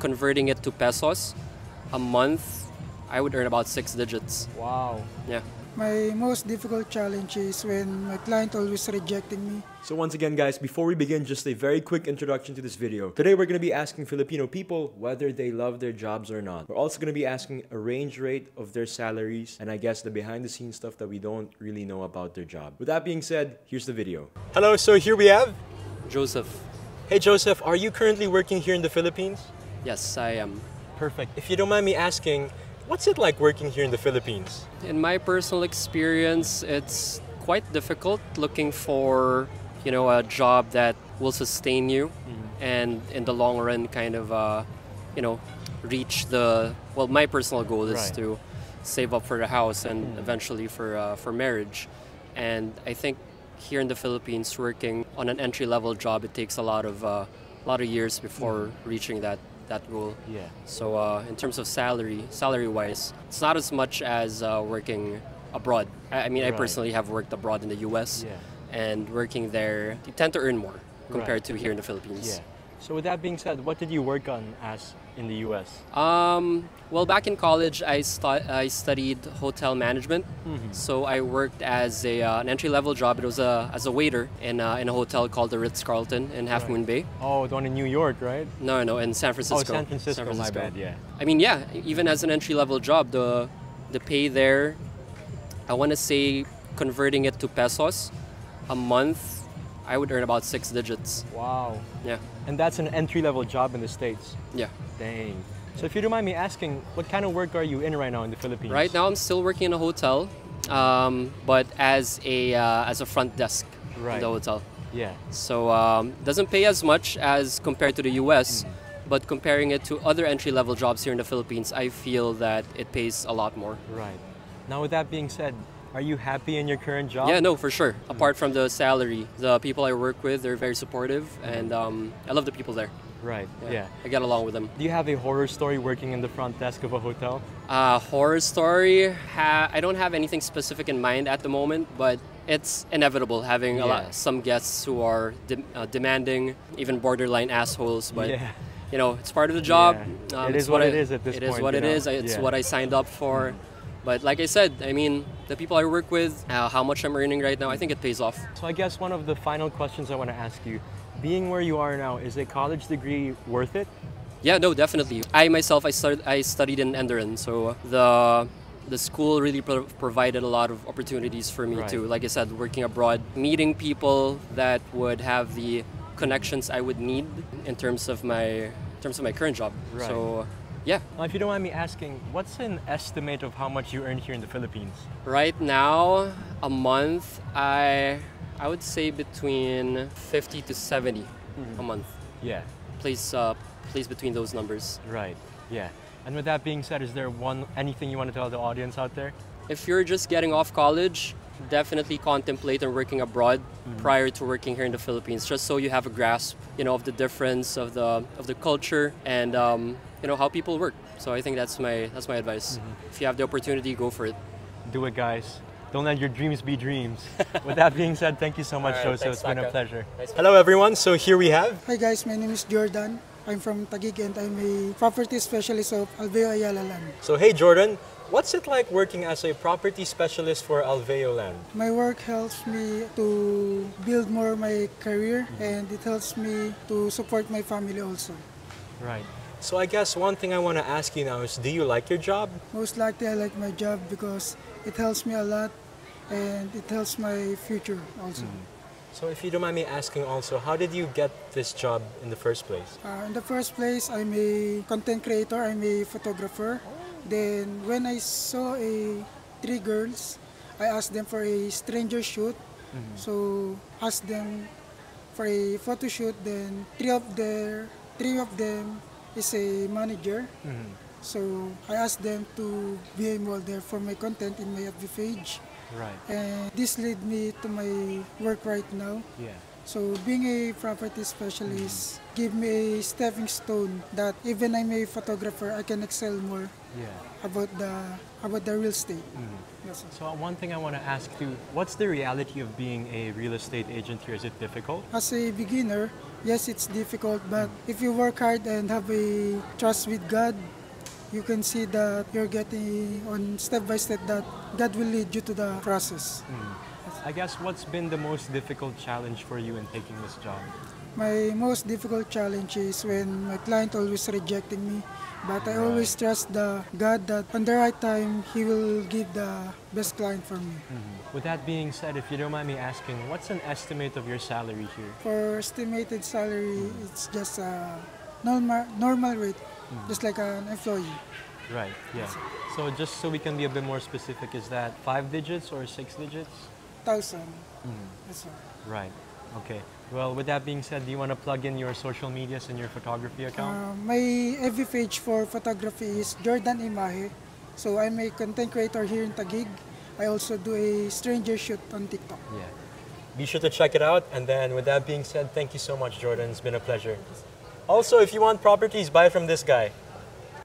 converting it to pesos, a month, I would earn about six digits. Wow. Yeah. My most difficult challenge is when my client always rejecting me. So once again guys, before we begin, just a very quick introduction to this video. Today we're going to be asking Filipino people whether they love their jobs or not. We're also going to be asking a range rate of their salaries and I guess the behind the scenes stuff that we don't really know about their job. With that being said, here's the video. Hello, so here we have Joseph. Hey Joseph, are you currently working here in the Philippines? Yes, I am. Perfect. If you don't mind me asking, what's it like working here in the Philippines? In my personal experience, it's quite difficult looking for, you know, a job that will sustain you and in the long run kind of uh, you know, reach the well, my personal goal is Right. to save up for a house and eventually for uh, for marriage. And I think here in the Philippines working on an entry level job it takes a lot of uh, a lot of years before reaching that that goal. Yeah. So uh, in terms of salary, salary wise, it's not as much as uh, working abroad. I, I mean, I personally have worked abroad in the U.S. Yeah. and working there, you tend to earn more compared Right. to here in the Philippines. Yeah. So with that being said, what did you work on as in the US? Um, well, back in college, I, stu- I studied hotel management. Mm-hmm. So I worked as a, uh, an entry level job. It was a, as a waiter in, uh, in a hotel called the Ritz Carlton in Half Right. Moon Bay. Oh, the one in New York, right? No, no, in San Francisco. Oh, Francisco. San Francisco, my bad, yeah. I mean, yeah, even as an entry level job, the the pay there, I want to say, converting it to pesos, a month, I would earn about six digits. Wow. Yeah, And that's an entry level job in the States. yeah. Dang. So if you don't mind me asking, what kind of work are you in right now in the Philippines? Right now, I'm still working in a hotel, um, but as a uh, as a front desk Right. in the hotel. Yeah. So um, doesn't pay as much as compared to the U.S. Mm. But comparing it to other entry level jobs here in the Philippines, I feel that it pays a lot more. Right. Now with that being said, are you happy in your current job? Yeah, no, for sure. Apart from the salary, the people I work with, they're very supportive, and um, I love the people there. Right. Yeah. I get along with them. Do you have a horror story working in the front desk of a hotel? Uh, horror story, ha- I don't have anything specific in mind at the moment, but it's inevitable having a Yeah. lot, some guests who are de- uh, demanding, even borderline assholes. But Yeah. you know, it's part of the job. Yeah. It is what I- it is at this It is point, what you it know? is. It's Yeah. Mm-hmm. what I signed up for. But like I said, I mean, the people I work with, uh, how much I'm earning right now, I think it pays off. So I guess one of the final questions I want to ask you, being where you are now, is a college degree worth it? Yeah, no, definitely. I myself, I started, I studied in Enderun, so the the school really pro- provided a lot of opportunities for me Right. too. Like I said, working abroad, meeting people that would have the connections I would need in terms of my in terms of my current job. Right. So, yeah, Now, if you don't mind me asking, what's an estimate of how much you earn here in the Philippines? right now a month, I I would say between 50 to 70 a month. Yeah. Please, uh, please between those numbers. Right. Yeah. And with that being said, is there one anything you want to tell the audience out there? If you're just getting off college, definitely contemplate on working abroad prior to working here in the Philippines, just so you have a grasp, you know, of the difference of the of the culture and um, you know how people work. So I think that's my that's my advice. If you have the opportunity, go for it. Do it, guys. Don't let your dreams be dreams. with that being said, thank you so much, All right, Joseph. It's been a pleasure. Nice Hello, everyone. So here we have. Hi guys, my name is Jordan. I'm from Taguig and I'm a property specialist of Alveo Ayala Land. So hey, Jordan. What's it like working as a property specialist for Alveo Land? My work helps me to build more my career and it helps me to support my family also. Right. So I guess one thing I want to ask you now is, do you like your job? Most likely I like my job because it helps me a lot and it helps my future also. So if you don't mind me asking also, how did you get this job in the first place? Uh, in the first place, I'm a content creator, I'm a photographer. Then when I saw a three girls, I asked them for a stranger shoot. Mm-hmm. So asked them for a photo shoot. Then three of their three of them is a manager. Mm-hmm. So I asked them to be involved there for my content in my FB page. Right. And this led me to my work right now. Yeah. So being a property specialist give me a stepping stone that even I'm a photographer, I can excel more Yeah. about the about the real estate. Mm. Yes. So one thing I want to ask you, what's the reality of being a real estate agent here? Is it difficult? As a beginner, yes, it's difficult, but if you work hard and have a trust with God, you can see that you're getting on step by step that God will lead you to the process. I guess what's been the most difficult challenge for you in taking this job? My most difficult challenge is when my client always rejecting me, but I always trust the God that on the right time He will give the best client for me. Mm-hmm. With that being said, if you don't mind me asking, what's an estimate of your salary here? For estimated salary, mm-hmm. it's just a normal normal rate, mm-hmm. just like an employee. Right, yeah. So just so we can be a bit more specific, is that five digits or six digits? Thousand. Sir. Right, okay. Well, with that being said, do you want to plug in your social medias and your photography account? Uh, my FB page for photography is Jordan Imahe. So I'm a content creator here in Taguig. I also do a stranger shoot on TikTok. Yeah. Be sure to check it out. And then, with that being said, thank you so much, Jordan. It's been a pleasure. Also, if you want properties, buy from this guy.